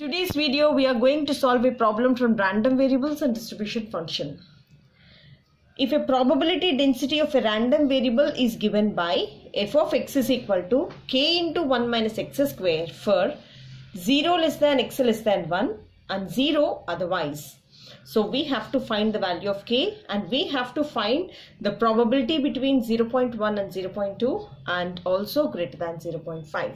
Today's video we are going to solve a problem from random variables and distribution function. If a probability density of a random variable is given by f of x is equal to k into 1 minus x square for 0 less than x less than 1 and 0 otherwise. So we have to find the value of k and we have to find the probability between 0.1 and 0.2 and also greater than 0.5.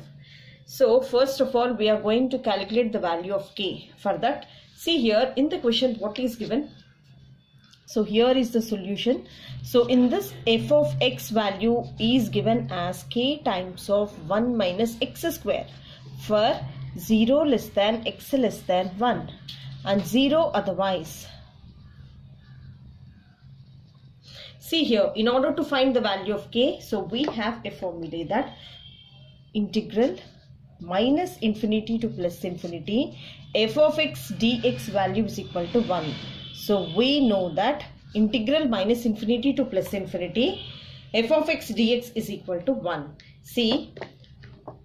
So first of all we are going to calculate the value of k. For that see here in the question what is given. So here is the solution. So in this f of x value is given as k times of 1 minus x square for 0 less than x less than 1 and 0 otherwise. See here in order to find the value of k so we have a formula that integral minus infinity to plus infinity f of x dx value is equal to 1 so we know that integral minus infinity to plus infinity f of x dx is equal to 1 see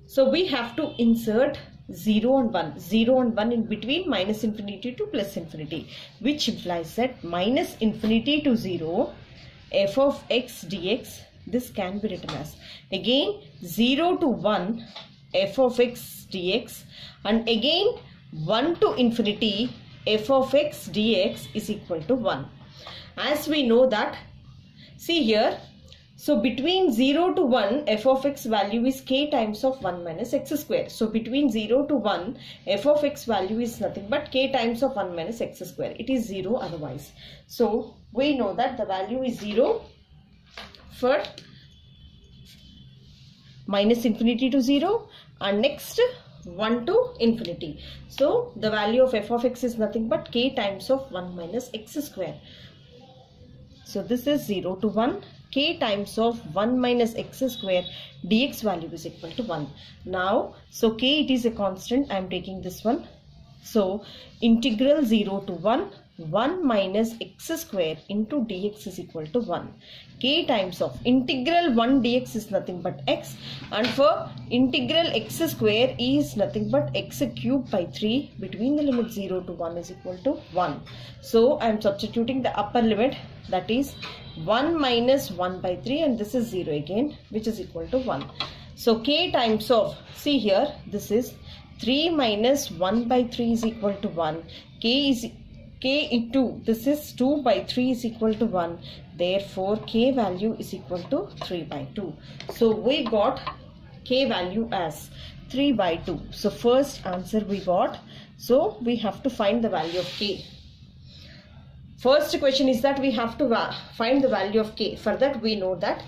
so we have to insert 0 and 1 0 and 1 in between minus infinity to plus infinity which implies that minus infinity to 0 f of x dx this can be written as. Again 0 to 1 f of x dx and again 1 to infinity f of x dx is equal to 1 as we know that see here so between 0 to 1 f of x value is k times of 1 minus x square. So between 0 to 1 f of x value is nothing but k times of 1 minus x square. It is 0 otherwise. So we know that the value is 0 for minus infinity to 0 and next 1 to infinity. So the value of f of x is nothing but k times of 1 minus x square. So this is 0 to 1 k times of 1 minus x square dx value is equal to 1. Now so k it is a constant I am taking this one. So integral 0 to 1 1 minus x square into dx is equal to 1 k times of integral 1 dx is nothing but x. And for integral x square is nothing but x cube by 3 between the limit 0 to 1 is equal to 1 so i am substituting the upper limit that is 1 minus 1 by 3 and this is 0 again which is equal to 1 so k times of see here this is 3 minus 1 by 3 is equal to 1 k is k into this is 2 by 3 is equal to 1 therefore k value is equal to 3 by 2 so we got k value as 3 by 2 so first answer we got. So we have to find the value of k. First question is that we have to find the value of k. For that we know that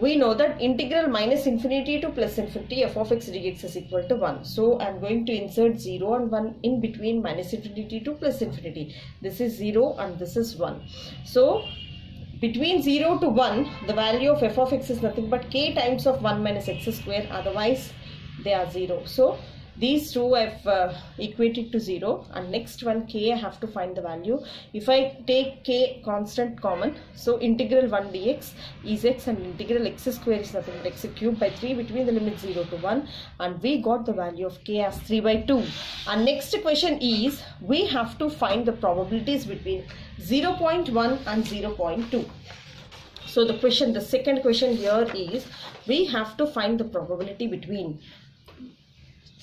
we know that integral minus infinity to plus infinity f of x dx is equal to 1. So I am going to insert 0 and 1 in between minus infinity to plus infinity. This is 0 and this is 1. So between 0 to 1 the value of f of x is nothing but k times of 1 minus x square otherwise they are 0. So these two I've uh, equated to 0 and next one k I have to find the value. If I take k constant common, so integral 1 dx is x and integral x square is nothing but x cube by 3 between the limit 0 to 1 and we got the value of k as 3 by 2. And next question is we have to find the probabilities between 0.1 and 0.2. So the question, the second question here is we have to find the probability between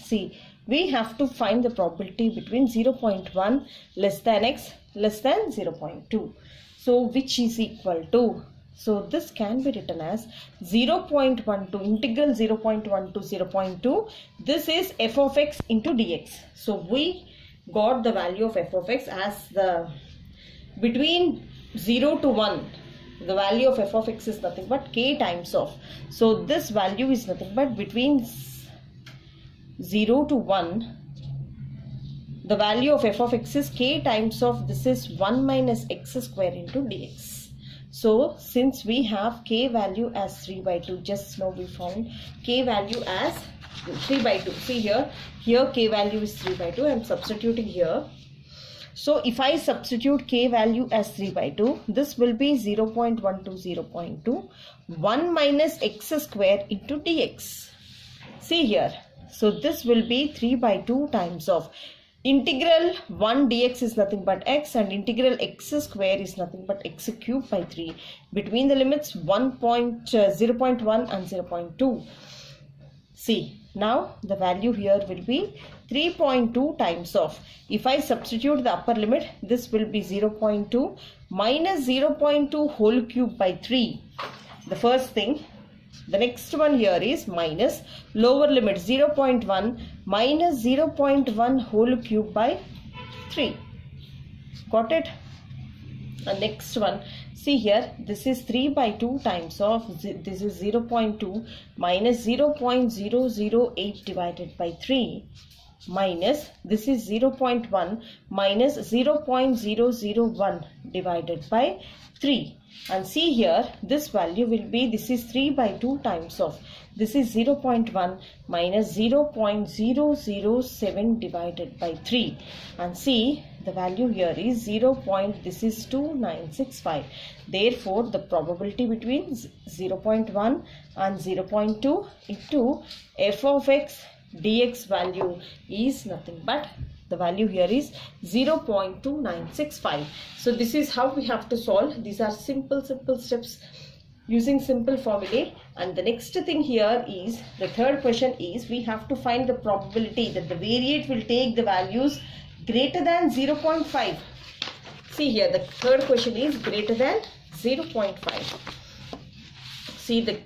See, we have to find the probability between 0.1 less than x less than 0.2. So, which is equal to so this can be written as 0.12 integral 0.1 to 0.2. This is f of x into dx. So we got the value of f of x as the between 0 to 1 the value of f of x is nothing but k times of. So this value is nothing but between 0 to 1 the value of f of x is k times of this is 1 minus x square into dx. So since we have k value as 3 by 2 just now we found k value as 3 by 2 see here here k value is 3 by 2 i am substituting here. So if I substitute k value as 3 by 2, this will be 0 0.1 to 0 0.2, 1 minus x square into dx. See here, so this will be 3 by 2 times of integral 1 dx is nothing but x and integral x square is nothing but x cube by 3 between the limits 1 point, uh, 0 0.1 and 0 0.2 see now the value here will be 3.2 times of if I substitute the upper limit this will be 0.2 minus 0.2 whole cube by 3 the first thing the next one here is minus lower limit 0.1 minus 0.1 whole cube by 3. Got it? And next one see here this is 3 by 2 times of this is 0.2 minus 0.008 divided by 3 minus this is 0.1 minus 0.001 divided by 3 and see here this value will be this is 3 by 2 times of this is 0.1 minus 0.007 divided by 3 and see the value here is 0. Point, this is 2965 therefore the probability between 0.1 and 0.2 into f of x dx value is nothing but the value here is 0.2965 so this is how we have to solve. These are simple simple steps using simple formulae. And the next thing here is the third question is we have to find the probability that the variate will take the values greater than 0.5 see here the third question is greater than 0.5 see the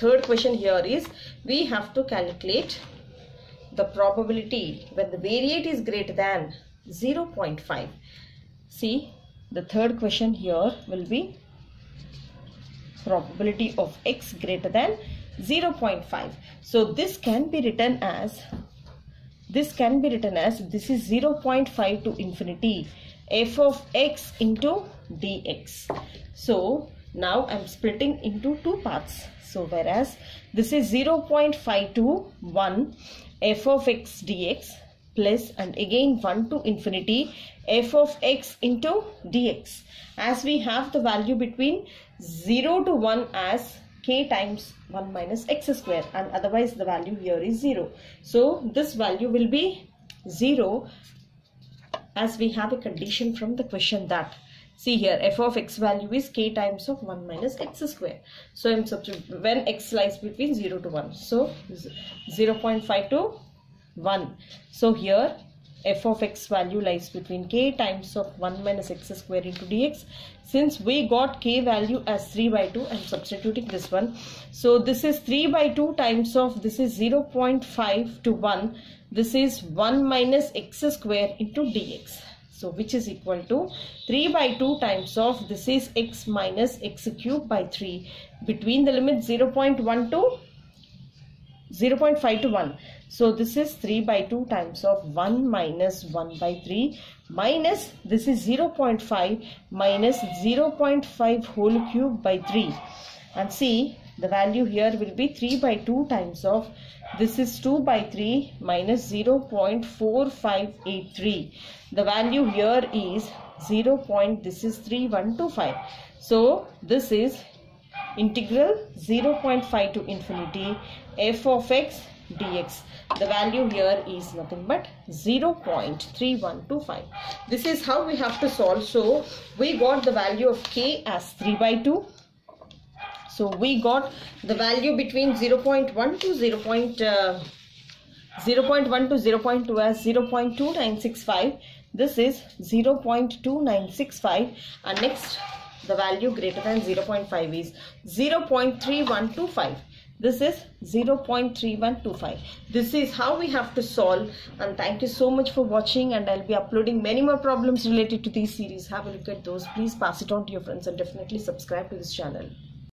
third question here is we have to calculate the probability when the variate is greater than 0.5. See, the third question here will be probability of x greater than 0.5. So this can be written as this can be written as this is 0.5 to infinity f of x into dx. So now I'm splitting into two parts. So whereas this is 0.5 to 1 f of x dx plus and again 1 to infinity f of x into dx. As we have the value between 0 to 1 as k times 1 minus x square and otherwise the value here is 0 so this value will be 0 as we have a condition from the question that see here f of x value is k times of 1 minus x square. So i'm substituting when x lies between 0 to 1 so 0 0.5 to 1 so here f of x value lies between k times of 1 minus x square into dx. Since we got k value as 3 by 2 i'm substituting this one. So this is 3 by 2 times of this is 0 0.5 to 1 this is 1 minus x square into dx so which is equal to 3 by 2 times of this is x minus x cube by 3 between the limit 0 0.1 to 0 0.5 to 1. So this is 3 by 2 times of 1 minus 1 by 3 minus this is 0 0.5 minus 0 0.5 whole cube by 3. And see the value here will be 3 by 2 times of this is 2 by 3 minus 0 0.4583 the value here is 0 point this is 3125 so this is integral 0 0.5 to infinity f of x dx. The value here is nothing but 0 0.3125 this is how we have to solve. So we got the value of k as 3 by 2 so we got the value between 0 0.1 to 0. Uh, 0 0.1 to 0 0.2 as 0 0.2965 this is 0 0.2965 and next the value greater than 0 0.5 is 0 0.3125 this is 0.3125 this is how we have to solve. And thank you so much for watching. And i'll be uploading many more problems related to these series. Have a look at those. Please pass it on to your friends and definitely subscribe to this channel